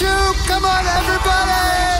you. Come on, everybody.